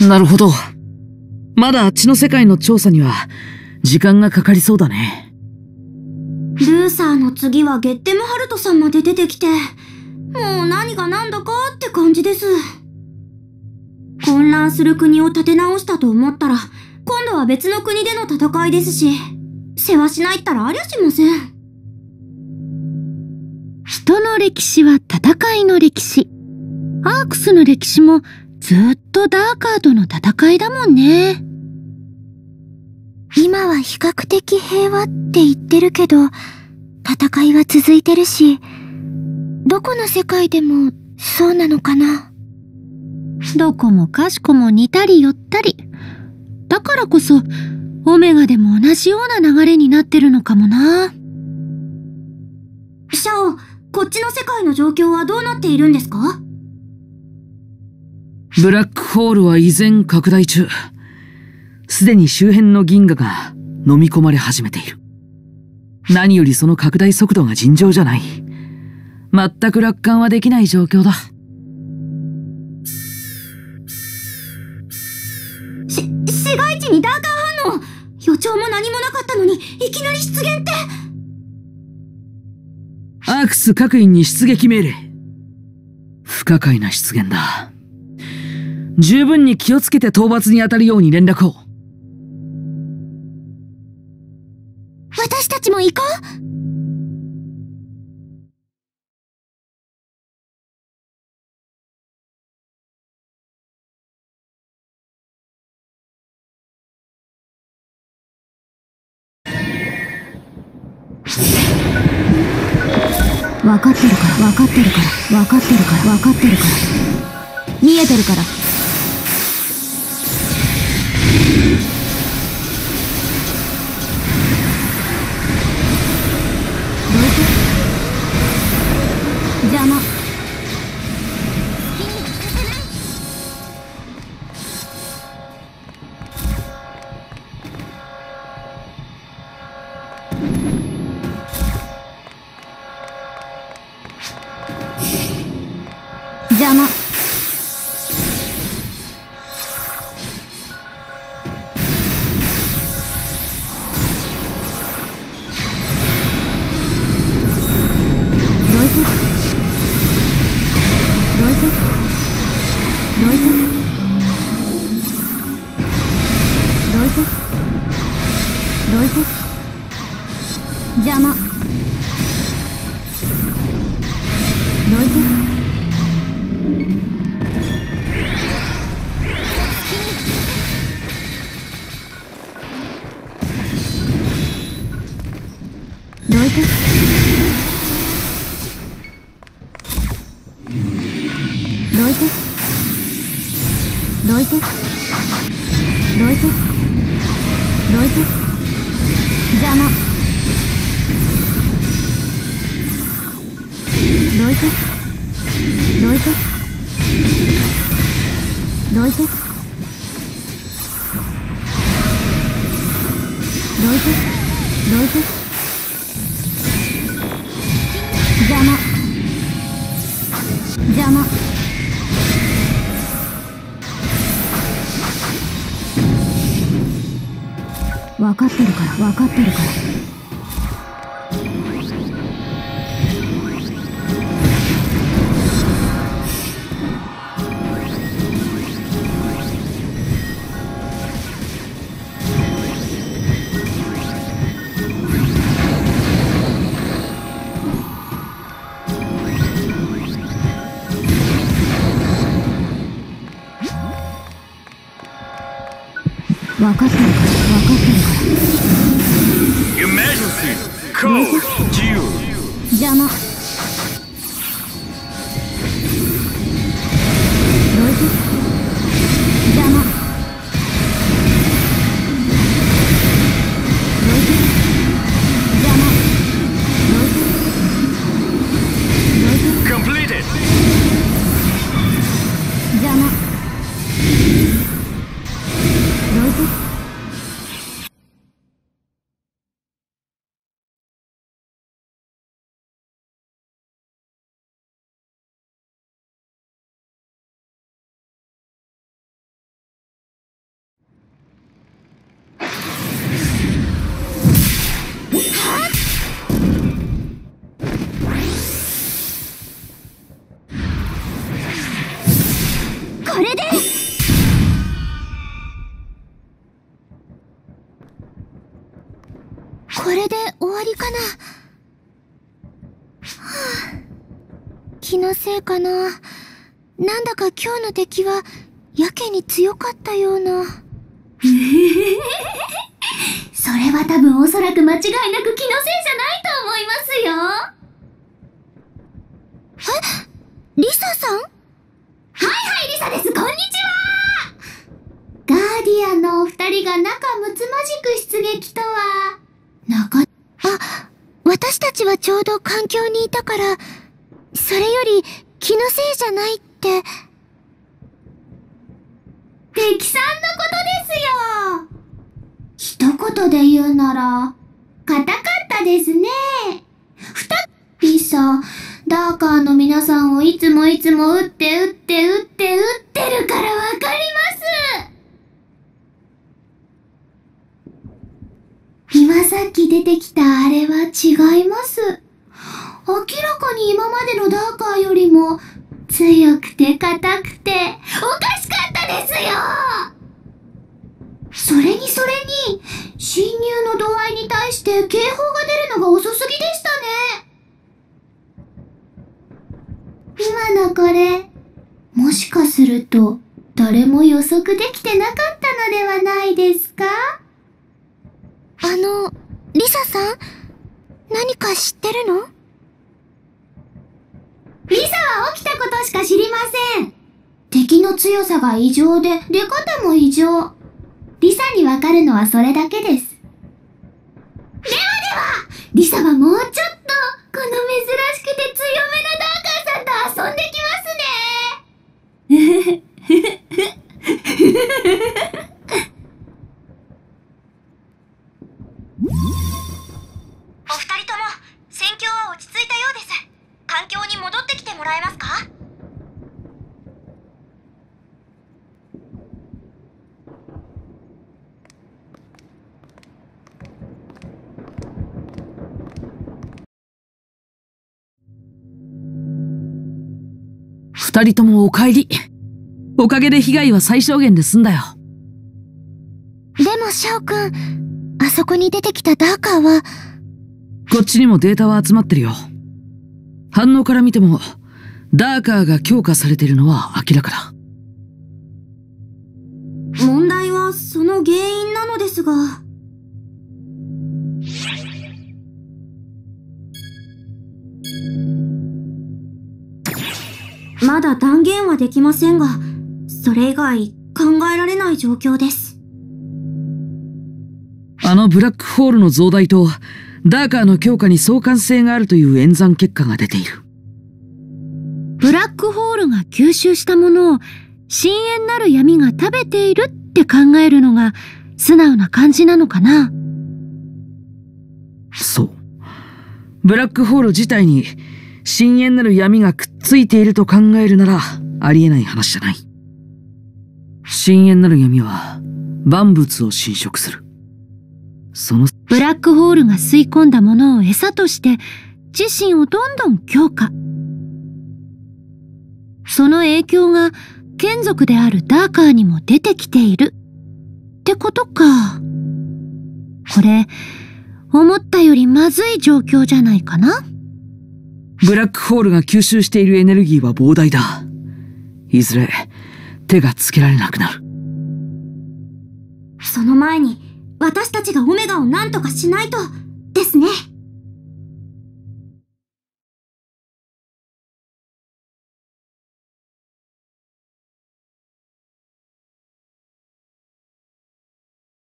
なるほど。まだあっちの世界の調査には時間がかかりそうだね。ルーサーの次はゲッテムハルトさんまで出てきて、もう何が何だかって感じです。混乱する国を立て直したと思ったら、今度は別の国での戦いですし、世話しないったらありゃしません。人の歴史は戦いの歴史。アークスの歴史もずっとダーカーとの戦いだもんね。今は比較的平和って言ってるけど、戦いは続いてるし、どこの世界でもそうなのかな。どこもかしこも似たり寄ったり。だからこそ、オメガでも同じような流れになってるのかもな。シャオ、こっちの世界の状況はどうなっているんですか？ブラックホールは依然拡大中。すでに周辺の銀河が飲み込まれ始めている。何よりその拡大速度が尋常じゃない。全く楽観はできない状況だ。し、市街地にダーカー反応予兆も何もなかったのに、いきなり出現ってアークス各員に出撃命令。不可解な出現だ。十分に気をつけて討伐に当たるように連絡を。私たちも行こう。分かってるから分かってるから分かってるから分かってるから。見えてるから。山。どいて。どいて。どいて。邪魔。どいて。どいて。どいて。どいて。どいて。邪魔。邪魔。かってるから分かってるから。分かってるから分かってるから。邪魔。かな。はあ、気のせいかな。なんだか今日の敵はやけに強かったような。それは多分おそらく間違いなく気のせいじゃないと思いますよ。リサさん？はいはい、リサです。こんにちはガーディアンのお二人が仲睦まじく出撃とは？なか、あ、私たちはちょうど環境にいたから、それより気のせいじゃないって。敵さんのことですよ。一言で言うなら、硬かったですね。ふた、リサ、ダーカーの皆さんをいつもいつも撃って撃って撃って撃ってるからわかります。今さっき出てきたあれは違います。明らかに今までのダーカーよりも強くて硬くておかしかったですよ！それにそれに侵入の度合いに対して警報が出るのが遅すぎでしたね。今のこれもしかすると誰も予測できてなかったのではないですか？あの、リサさん何か知ってるの？リサは起きたことしか知りません。敵の強さが異常で、出方も異常。リサにわかるのはそれだけです。ではでは、リサはもうちょっと、この珍二人ともお帰り。おかげで被害は最小限で済んだよ。でもシャオくん、あそこに出てきたダーカーは、こっちにもデータは集まってるよ。反応から見ても、ダーカーが強化されているのは明らかだ。問題はその原因なのですが。だ断言はできませんが、それ以外考えられない状況です。あのブラックホールの増大と、ダーカーの強化に相関性があるという演算結果が出ている。ブラックホールが吸収したものを深淵なる闇が食べているって考えるのが素直な感じなのかな？そう。ブラックホール自体に深淵なる闇がくっついていると考えるならありえない話じゃない。深淵なる闇は万物を侵食する。そのブラックホールが吸い込んだものを餌として自身をどんどん強化。その影響が眷属であるダーカーにも出てきている。ってことか。これ、思ったよりまずい状況じゃないかなブラックホールが吸収しているエネルギーは膨大だ。いずれ手がつけられなくなる。その前に、私たちがオメガを何とかしないと、ですね。